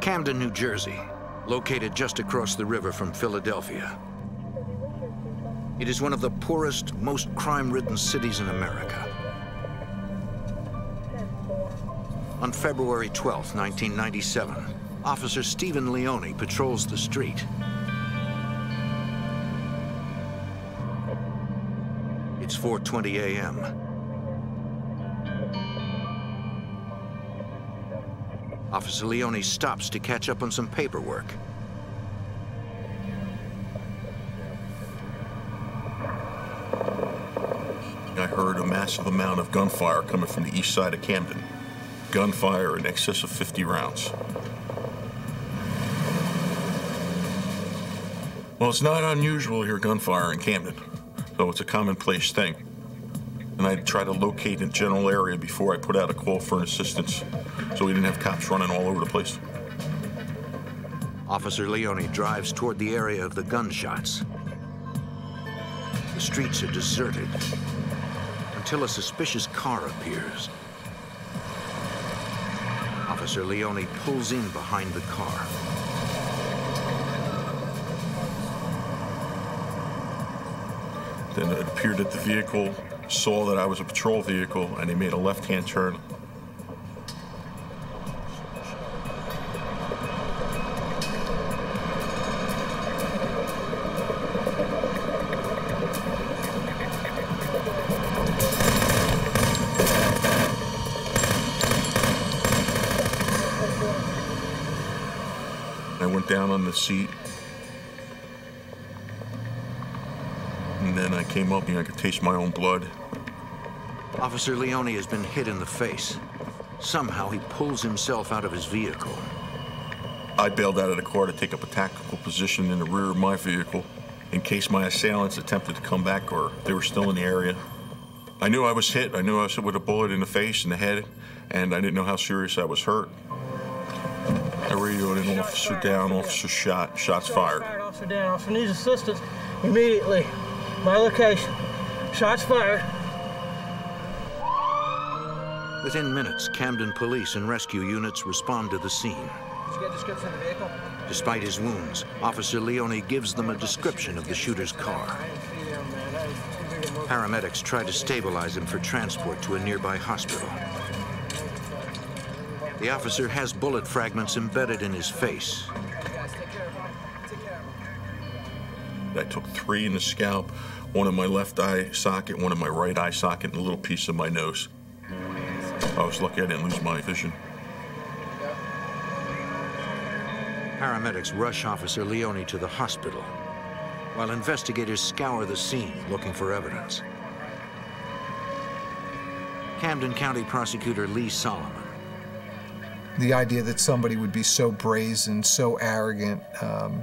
Camden, New Jersey, located just across the river from Philadelphia. It is one of the poorest, most crime-ridden cities in America. On February 12, 1997, Officer Stephen Leone patrols the street. It's 4.20 a.m. Officer Leone stops to catch up on some paperwork. I heard a massive amount of gunfire coming from the east side of Camden. Gunfire in excess of 50 rounds. Well, it's not unusual to hear gunfire in Camden, though it's a commonplace thing. And I try to locate a general area before I put out a call for assistance, so we didn't have cops running all over the place. Officer Leone drives toward the area of the gunshots. The streets are deserted until a suspicious car appears. Officer Leone pulls in behind the car. Then it appeared that the vehicle saw that I was a patrol vehicle and he made a left-hand turn. I went down on the seat and then I came up and I could taste my own blood. Officer Leone has been hit in the face. Somehow he pulls himself out of his vehicle. I bailed out of the car to take up a tactical position in the rear of my vehicle in case my assailants attempted to come back or they were still in the area. I knew I was hit. I knew I was hit with a bullet in the face and the head, and I didn't know how serious I was hurt. I radioed an officer down, officer shot, shots fired. Officer down, officer needs assistance immediately. My location. Shots fired. Within minutes, Camden police and rescue units respond to the scene. Did you get a description of the vehicle? Despite his wounds, Officer Leone gives them a description of the shooter's car. Paramedics try to stabilize him for transport to a nearby hospital. The officer has bullet fragments embedded in his face. I took three in the scalp, one in my left eye socket, one in my right eye socket, and a little piece of my nose. I was lucky I didn't lose my vision. Paramedics rush Officer Leone to the hospital, while investigators scour the scene looking for evidence. Camden County Prosecutor Lee Solomon. The idea that somebody would be so brazen, so arrogant, um,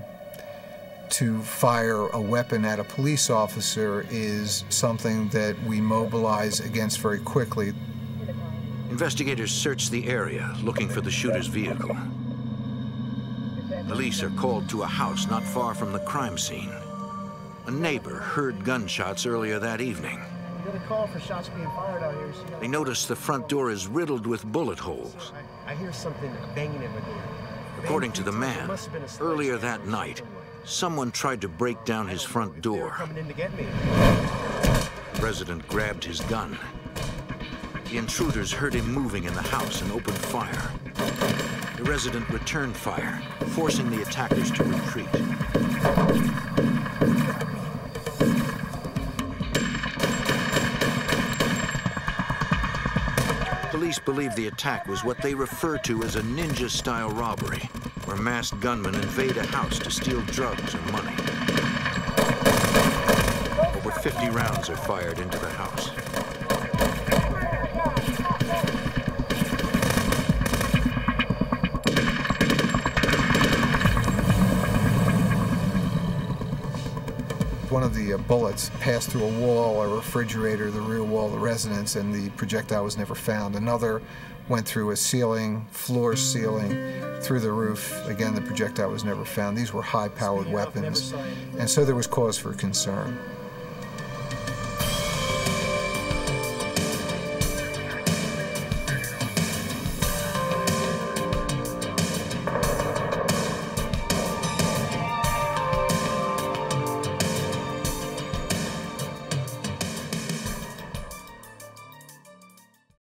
to fire a weapon at a police officer is something that we mobilize against very quickly. Investigators search the area looking for the shooter's vehicle. Police are called to a house not far from the crime scene. A neighbor heard gunshots earlier that evening. We a call for shots being fired out here. So They notice the front door is riddled with bullet holes. I, I hear something banging at my door. According to the man, Must have been a sledgehammer earlier that night, somewhere. Someone tried to break down his front door. The resident grabbed his gun. The intruders heard him moving in the house and opened fire. The resident returned fire, forcing the attackers to retreat. Police believe the attack was what they refer to as a ninja-style robbery, where masked gunmen invade a house to steal drugs or money. Over 50 rounds are fired into the house. One of the uh, bullets passed through a wall, a refrigerator, the rear wall of the residence, and the projectile was never found. Another went through a ceiling, floor ceiling, through the roof. Again, the projectile was never found. These were high-powered weapons, and so there was cause for concern.